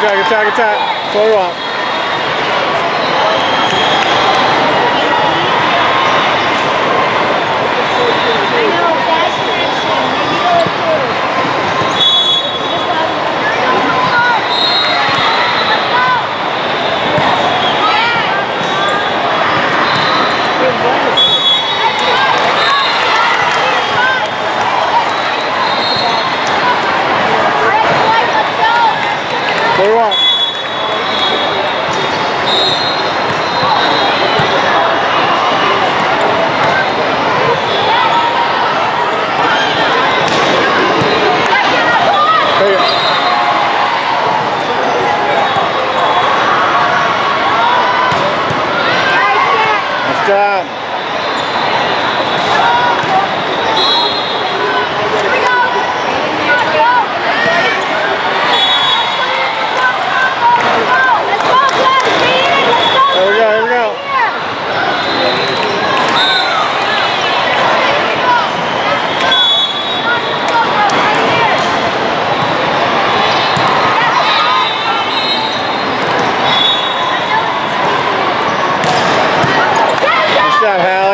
good job, good job, Nice job,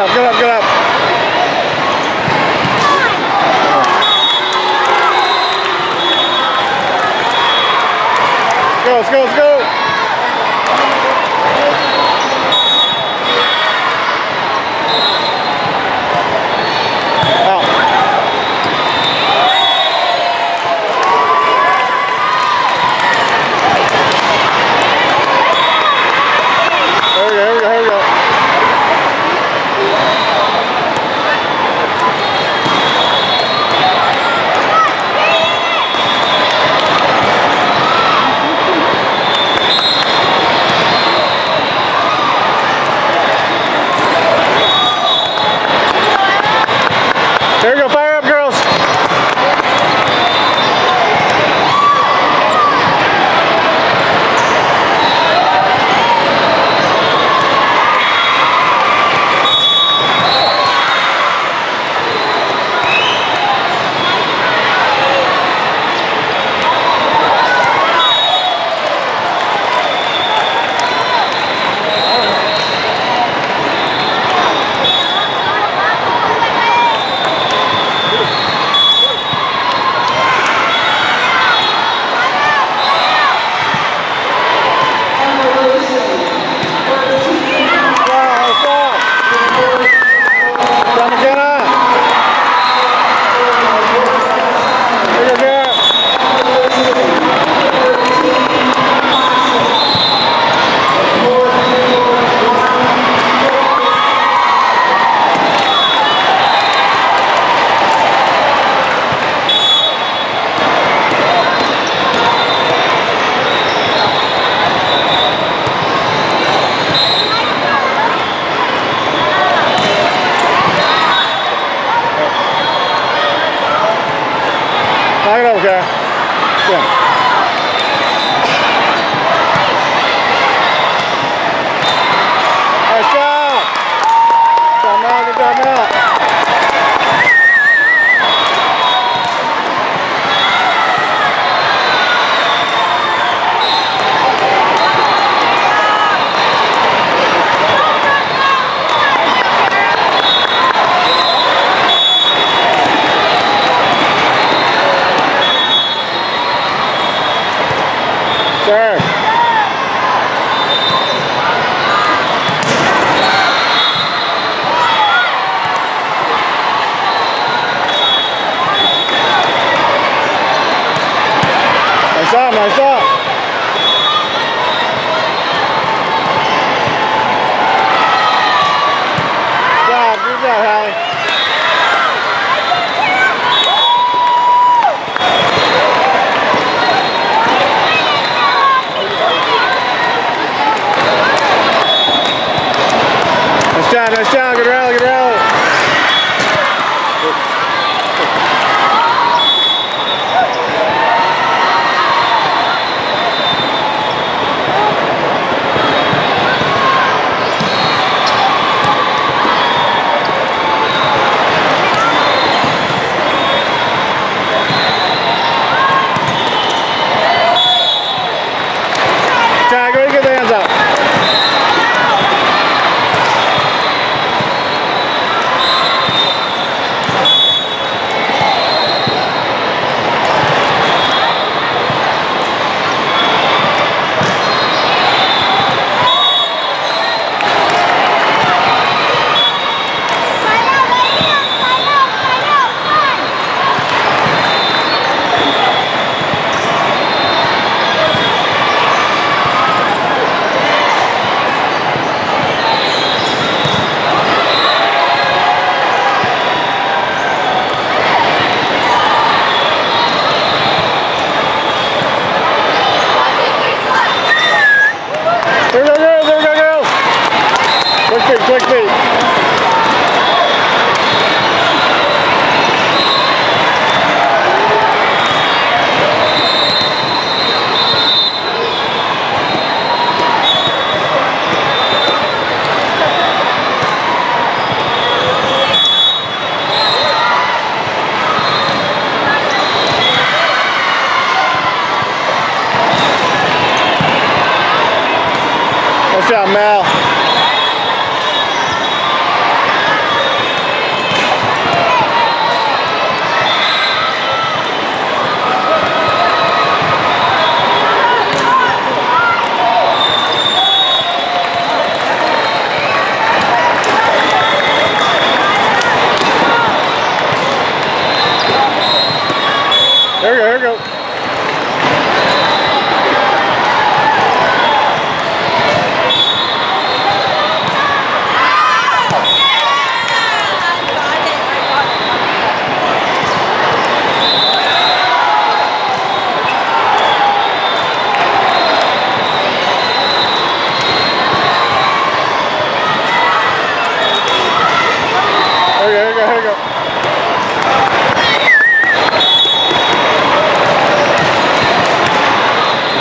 get up, get up, get up. Go, go, go.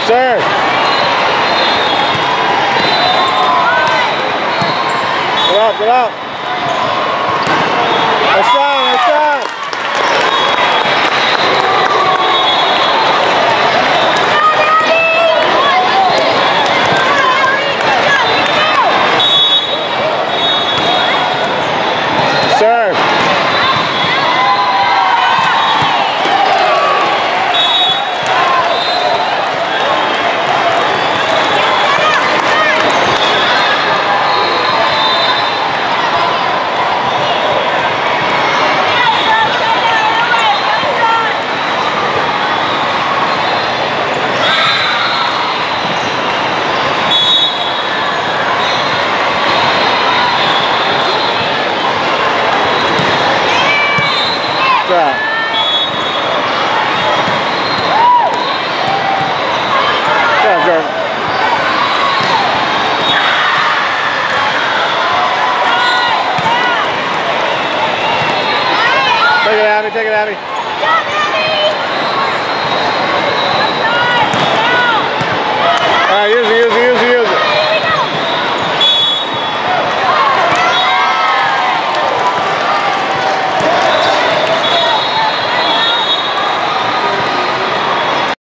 Sir. Get up, get up.